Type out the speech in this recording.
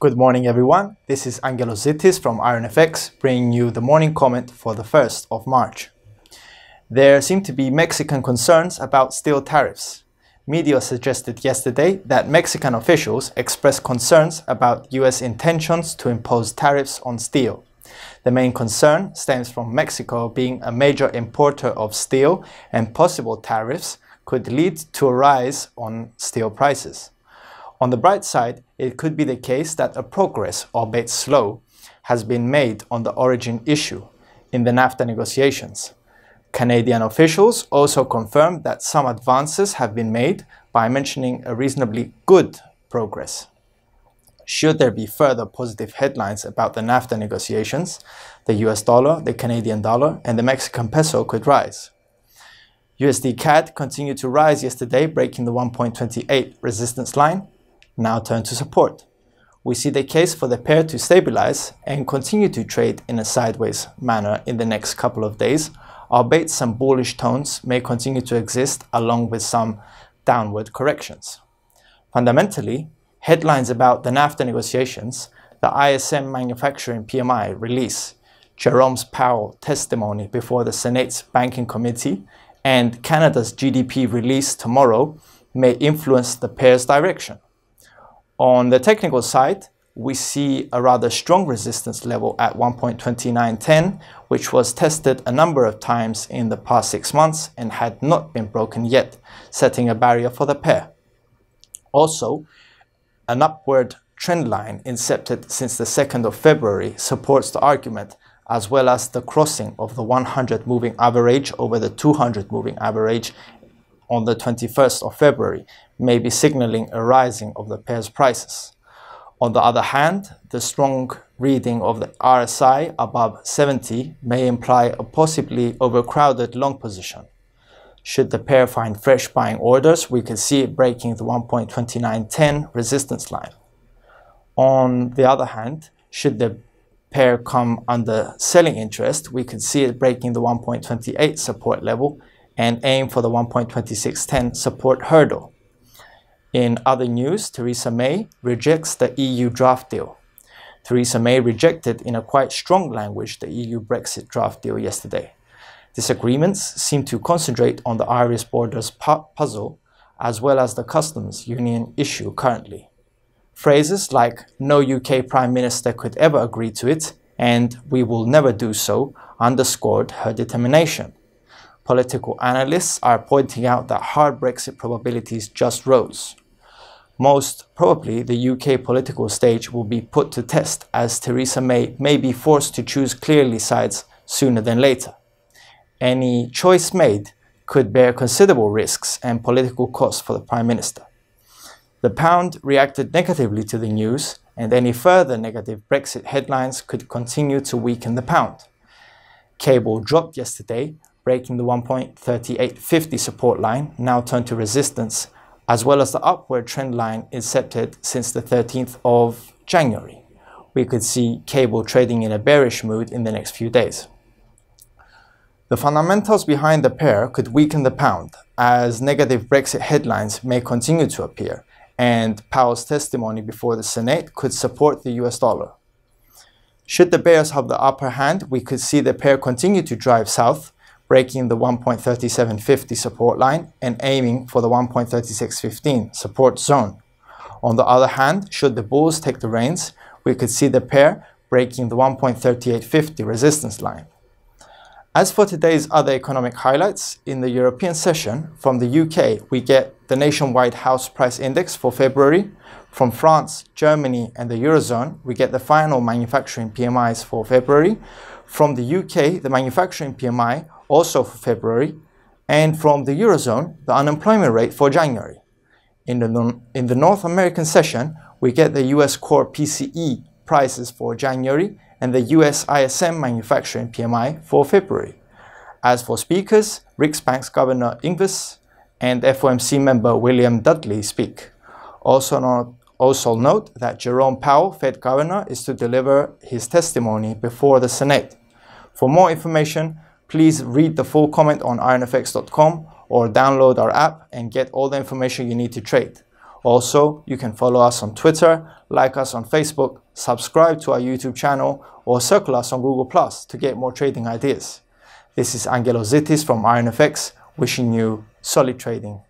Good morning, everyone. This is Angelos Zittis from IronFX bringing you the morning comment for the 1st of March. There seem to be Mexican concerns about steel tariffs. Media suggested yesterday that Mexican officials expressed concerns about US intentions to impose tariffs on steel. The main concern stems from Mexico being a major importer of steel and possible tariffs could lead to a rise on steel prices. On the bright side, it could be the case that a progress, albeit slow, has been made on the origin issue in the NAFTA negotiations. Canadian officials also confirmed that some advances have been made by mentioning a reasonably good progress. Should there be further positive headlines about the NAFTA negotiations, the US dollar, the Canadian dollar, and the Mexican peso could rise. USD CAD continued to rise yesterday, breaking the 1.28 resistance line now turn to support. We see the case for the pair to stabilize and continue to trade in a sideways manner in the next couple of days, albeit some bullish tones may continue to exist along with some downward corrections. Fundamentally, headlines about the NAFTA negotiations, the ISM manufacturing PMI release, Jerome Powell testimony before the Senate's Banking Committee, and Canada's GDP release tomorrow may influence the pair's direction. On the technical side, we see a rather strong resistance level at 1.2910, which was tested a number of times in the past six months and had not been broken yet, setting a barrier for the pair. Also, an upward trend line incepted since the 2nd of February supports the argument, as well as the crossing of the 100 moving average over the 200 moving average on the 21st of February may be signaling a rising of the pair's prices. On the other hand, the strong reading of the RSI above 70 may imply a possibly overcrowded long position. Should the pair find fresh buying orders, we could see it breaking the 1.2910 resistance line. On the other hand, should the pair come under selling interest, we could see it breaking the 1.28 support level and aim for the 1.2610 support hurdle. In other news, Theresa May rejects the EU draft deal. Theresa May rejected in a quite strong language the EU Brexit draft deal yesterday. Disagreements seem to concentrate on the Irish borders pu puzzle as well as the customs union issue currently. Phrases like no UK Prime Minister could ever agree to it and we will never do so underscored her determination political analysts are pointing out that hard Brexit probabilities just rose. Most probably, the UK political stage will be put to test as Theresa May may be forced to choose clearly sides sooner than later. Any choice made could bear considerable risks and political costs for the Prime Minister. The pound reacted negatively to the news, and any further negative Brexit headlines could continue to weaken the pound. Cable dropped yesterday, breaking the 1.3850 support line, now turned to resistance, as well as the upward trend line incepted since the 13th of January. We could see cable trading in a bearish mood in the next few days. The fundamentals behind the pair could weaken the pound, as negative Brexit headlines may continue to appear, and Powell's testimony before the Senate could support the US dollar. Should the bears have the upper hand, we could see the pair continue to drive south, breaking the 1.3750 support line and aiming for the 1.3615 support zone. On the other hand, should the bulls take the reins, we could see the pair breaking the 1.3850 resistance line. As for today's other economic highlights, in the European session, from the UK, we get the nationwide house price index for February. From France, Germany, and the Eurozone, we get the final manufacturing PMIs for February. From the UK, the manufacturing PMI also for February, and from the Eurozone, the unemployment rate for January. In the, in the North American session, we get the US core PCE prices for January and the US ISM manufacturing PMI for February. As for speakers, Riksbank's Governor Ingves and FOMC member William Dudley speak. Also note, also note that Jerome Powell, Fed Governor, is to deliver his testimony before the Senate. For more information, Please read the full comment on ironfx.com or download our app and get all the information you need to trade. Also, you can follow us on Twitter, like us on Facebook, subscribe to our YouTube channel, or circle us on Google Plus to get more trading ideas. This is Angelos Zittis from IronFX, wishing you solid trading.